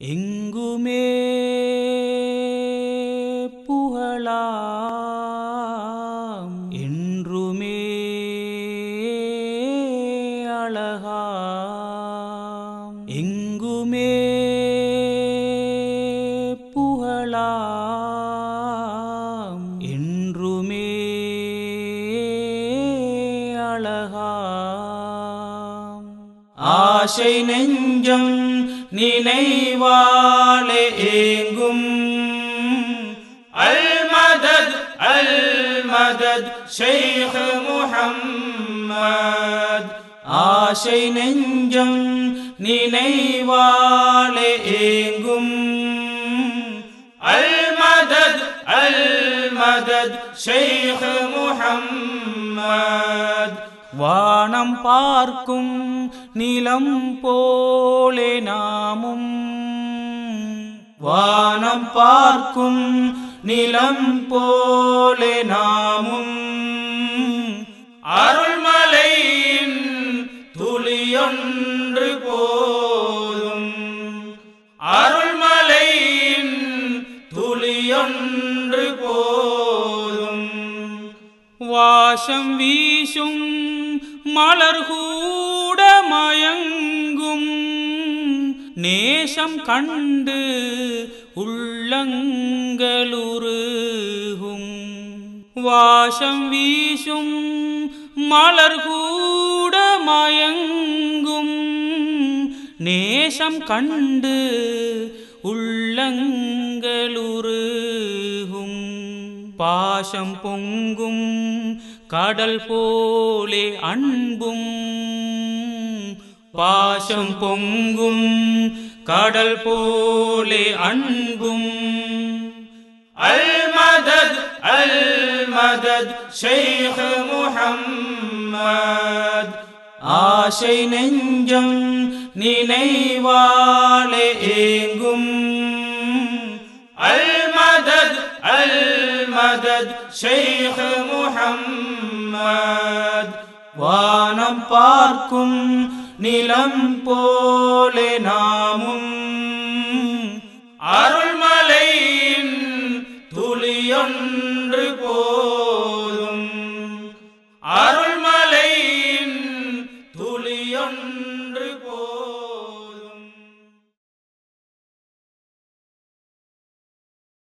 எங்குமே புகழாம் என்றுமே அழகாம். எங்குமே புகழாம் என்றுமே அழகாம். ஆசை நெஞ்சம் நினைவாலே ஏங்கும். அல் மதத் அல் மதத் ஷேக் முஹம்மத். ஆசை நெஞ்சம் நினைவாலே ஏங்கும். அல் மதத் அல் மதத் ஷேக் முஹம்மத். வானம் பார்க்கும் நிலம் போலே நாமும். வானம் பார்க்கும் நிலம் போலே நாமும். அருள்மலையின் துளியொன்று போதும். அருள்மலையின் துளியொன்று போதும். வாசம் வீசும் மலர்கூ நேசம் கண்டு உள்ளங்களுருகும் வாசம் வீசும் மலர் கூட மயங்கும். நேசம் கண்டு உள்ளங்களுருகும் பாசம் பொங்கும் கடல் போலே அன்பும். பாசம் பொங்கும் கடல் போலே அன்பும். அல் மதத் அல் மதத் ஷேக் முஹம்மத். ஆசை நெஞ்சம் நினைவாலே ஏங்கும். அல்மதத் அல்மதத் ஷேக் முஹம்மத். வானம் பார்க்கும் नीलम् पोले नामु